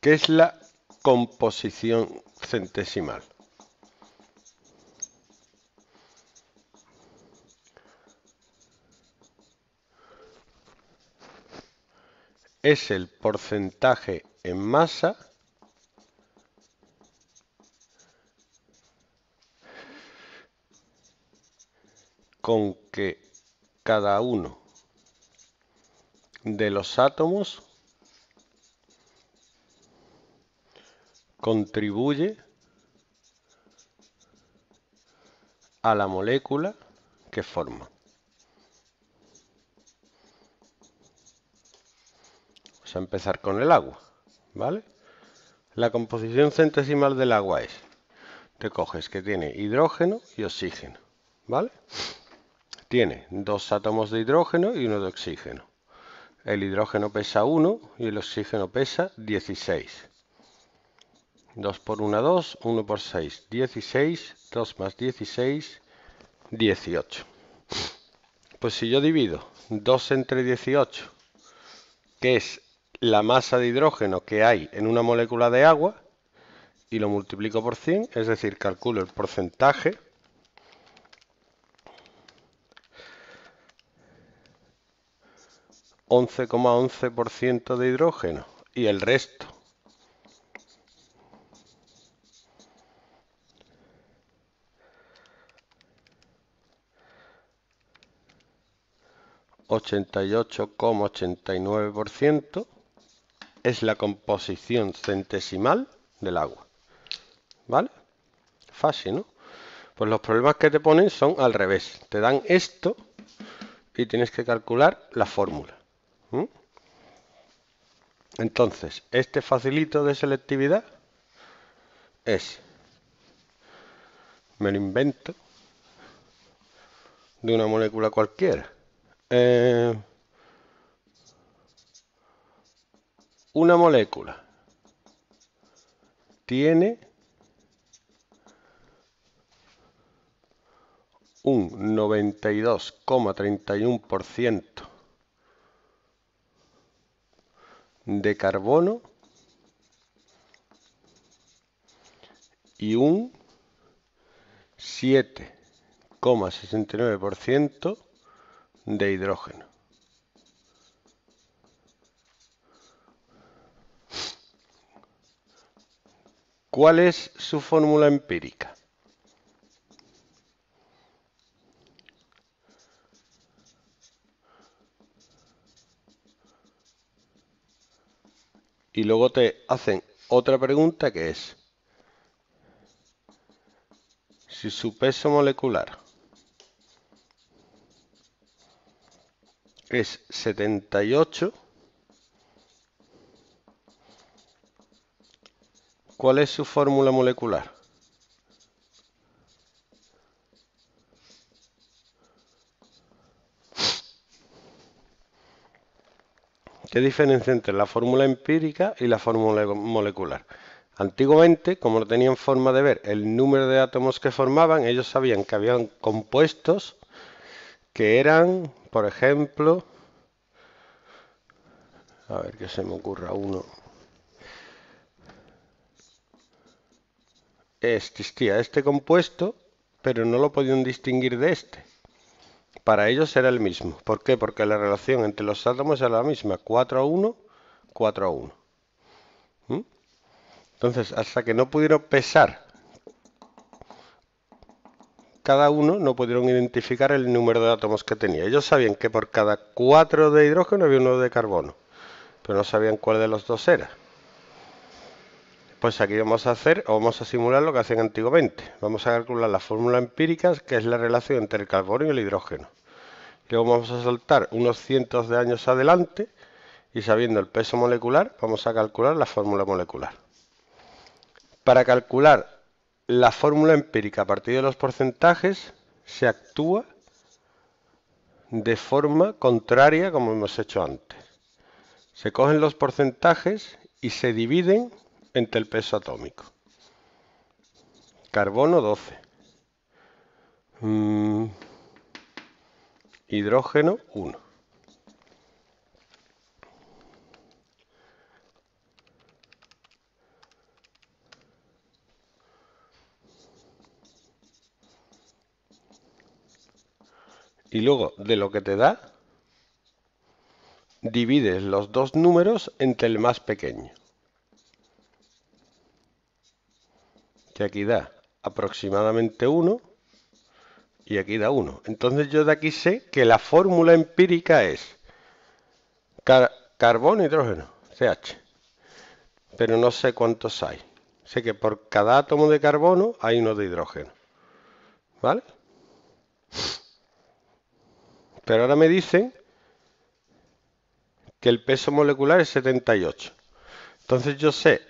¿Qué es la composición centesimal? Es el porcentaje en masa con que cada uno de los átomos contribuye a la molécula que forma. Vamos a empezar con el agua, ¿vale? La composición centesimal del agua es, te coges que tiene hidrógeno y oxígeno, ¿vale? Tiene dos átomos de hidrógeno y uno de oxígeno. El hidrógeno pesa 1 y el oxígeno pesa 16. 2 por 1, 2, 1 por 6, 16, 2 más 16, 18. Pues si yo divido 2 entre 18, que es la masa de hidrógeno que hay en una molécula de agua, y lo multiplico por 100, es decir, calculo el porcentaje, 11,11% de hidrógeno y el resto 88,89% es la composición centesimal del agua. ¿Vale? Fácil, ¿no? Pues los problemas que te ponen son al revés. Te dan esto y tienes que calcular la fórmula. Entonces, este facilito de selectividad es, me lo invento, de una molécula cualquiera. Eh, una molécula tiene un 92,31% de carbono y un 7,69% de hidrógeno. ¿Cuál es su fórmula empírica? Y luego te hacen otra pregunta que es, si su peso molecular es 78. ¿Cuál es su fórmula molecular? ¿Qué diferencia entre la fórmula empírica y la fórmula molecular? Antiguamente, como no tenían forma de ver el número de átomos que formaban, ellos sabían que habían compuestos que eran, por ejemplo, a ver que se me ocurra uno. Existía este compuesto, pero no lo podían distinguir de este. Para ellos era el mismo. ¿Por qué? Porque la relación entre los átomos era la misma. 4 a 1, 4 a 1. ¿Mm? Entonces, hasta que no pudieron pesar cada uno no pudieron identificar el número de átomos que tenía. Ellos sabían que por cada 4 de hidrógeno había uno de carbono, pero no sabían cuál de los dos era. Pues aquí vamos a hacer, o vamos a simular lo que hacían antiguamente. Vamos a calcular la fórmula empírica, que es la relación entre el carbono y el hidrógeno. Luego vamos a saltar unos cientos de años adelante y sabiendo el peso molecular, vamos a calcular la fórmula molecular. Para calcular la fórmula empírica a partir de los porcentajes se actúa de forma contraria como hemos hecho antes. Se cogen los porcentajes y se dividen entre el peso atómico. Carbono 12. Mm, hidrógeno 1. Y luego, de lo que te da, divides los dos números entre el más pequeño. Que aquí da aproximadamente 1 y aquí da 1. Entonces yo de aquí sé que la fórmula empírica es carbono, hidrógeno, CH. Pero no sé cuántos hay. Sé que por cada átomo de carbono hay uno de hidrógeno. ¿Vale? Pero ahora me dicen que el peso molecular es 78. Entonces yo sé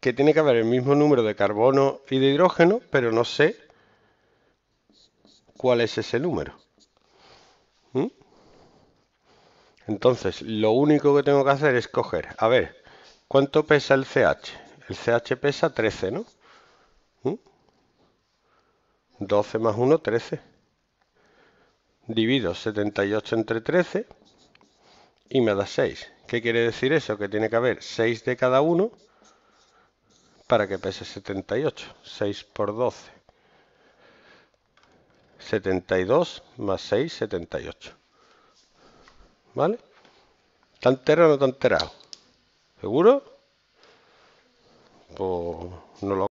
que tiene que haber el mismo número de carbono y de hidrógeno, pero no sé cuál es ese número. ¿Mm? Entonces, lo único que tengo que hacer es coger, a ver, ¿cuánto pesa el CH? El CH pesa 13, ¿no? 12 ¿Mm? más 1, 13. Divido 78 entre 13 y me da 6. ¿Qué quiere decir eso? Que tiene que haber 6 de cada uno para que pese 78. 6 por 12. 72 más 6, 78. ¿Vale? ¿Está enterado o no está enterado? ¿Seguro? Pues no lo